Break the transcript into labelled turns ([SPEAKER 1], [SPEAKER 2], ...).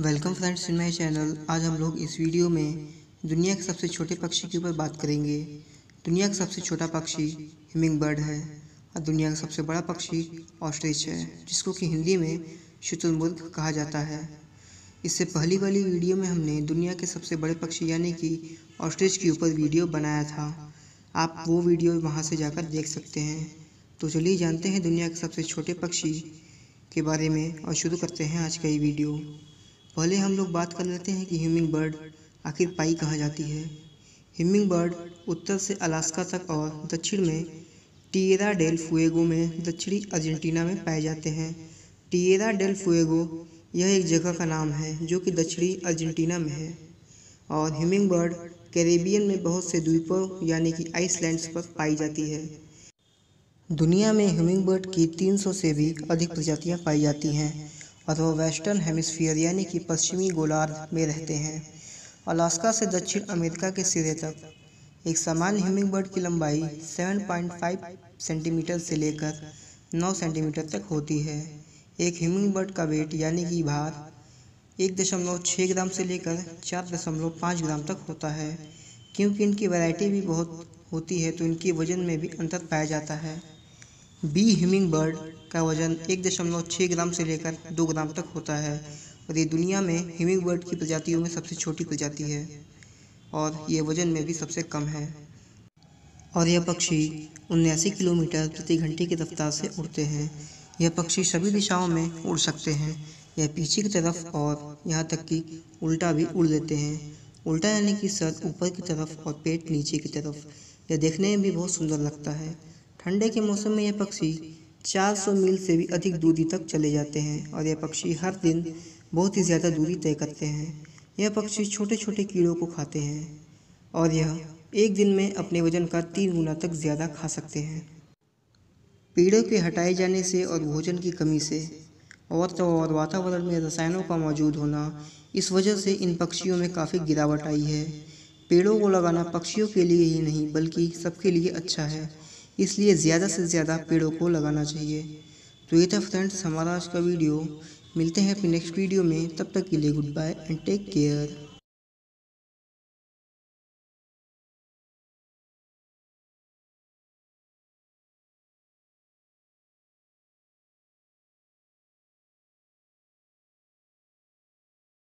[SPEAKER 1] Welcome friends in my channel आज हम लोग इस वीडियो में दुनिया के सबसे छोटे पक्षी के ऊपर बात करेंगे। दुनिया का सबसे छोटा पक्षी हिमिंग बर्ड है और दुनिया का सबसे बड़ा पक्षी ऑस्ट्रिच है, जिसको कि हिंदी में शुतुरमुर्ग कहा जाता है। इससे पहली वाली वीडियो में हमने दुनिया के सबसे बड़े पक्षी यानी कि ऑस्ट्रिच के ऊपर वीडियो बनाया था। आप वो वीडियो वहाँ से जाकर देख सकते हैं। तो चलिए जानते हैं दुनिया के सबसे छोटे पक्षी के बारे में और शुरू करते हैं आज का ये वीडियो पहले हम लोग बात कर लेते हैं कि ह्यूमिंग बर्ड आखिर पाई कहाँ जाती है। ह्यूमिंग बर्ड उत्तर से अलास्का तक और दक्षिण में टिएरा डेल फुएगो में दक्षिणी अर्जेंटीना में पाए जाते हैं। टिएरा डेल फुएगो यह एक जगह का नाम है जो कि दक्षिणी अर्जेंटीना में है और ह्यूमिंग बर्ड कैरेबियन में बहुत से द्वीपों यानी कि आइसलैंड्स पर पाई जाती है। दुनिया में ह्यूमिंग बर्ड की 300 से भी अधिक प्रजातियाँ पाई जाती हैं। वह वेस्टर्न हेमिस्फीयर, यानी कि पश्चिमी गोलार्ध में रहते हैं। अलास्का से दक्षिण अमेरिका के सिरे तक। एक सामान्य ह्यूमिंग बर्ड की लंबाई 7.5 सेंटीमीटर से लेकर 9 सेंटीमीटर तक होती है। एक ह्यूमिंग बर्ड का वेट, यानी कि भार, एक दशमलव छः ग्राम से लेकर चार दशमलव पाँच ग्राम तक होता है। क्योंकि इनकी वैरायटी भी बहुत होती है तो इनके वज़न में भी अंतर पाया जाता है। बी ह्यूमिंग बर्ड का वज़न एक दशमलव छः ग्राम से लेकर दो ग्राम तक होता है और ये दुनिया में ह्यूमिंग बर्ड की प्रजातियों में सबसे छोटी प्रजाति है और ये वज़न में भी सबसे कम है। और यह पक्षी उन्यासी किलोमीटर प्रति घंटे की रफ्तार से उड़ते हैं। यह पक्षी सभी दिशाओं में उड़ सकते हैं। यह पीछे की तरफ़ और यहाँ तक कि उल्टा भी उड़ लेते हैं। उल्टा यानी कि सर ऊपर की तरफ़ और पेट नीचे की तरफ़। यह देखने में भी बहुत सुंदर लगता है। ठंडे के मौसम में यह पक्षी 400 मील से भी अधिक दूरी तक चले जाते हैं और यह पक्षी हर दिन बहुत ही ज़्यादा दूरी तय करते हैं। यह पक्षी छोटे छोटे कीड़ों को खाते हैं और यह एक दिन में अपने वज़न का तीन गुना तक ज़्यादा खा सकते हैं। पेड़ों के हटाए जाने से और भोजन की कमी से और तो और वातावरण में रसायनों का मौजूद होना, इस वजह से इन पक्षियों में काफ़ी गिरावट आई है। पेड़ों को लगाना पक्षियों के लिए ही नहीं, बल्कि सबके लिए अच्छा है। इसलिए ज़्यादा से ज़्यादा पेड़ों को लगाना चाहिए। तो ये था फ्रेंड्स हमारा आज का वीडियो। मिलते हैं अपने नेक्स्ट वीडियो में। तब तक के लिए goodbye and take care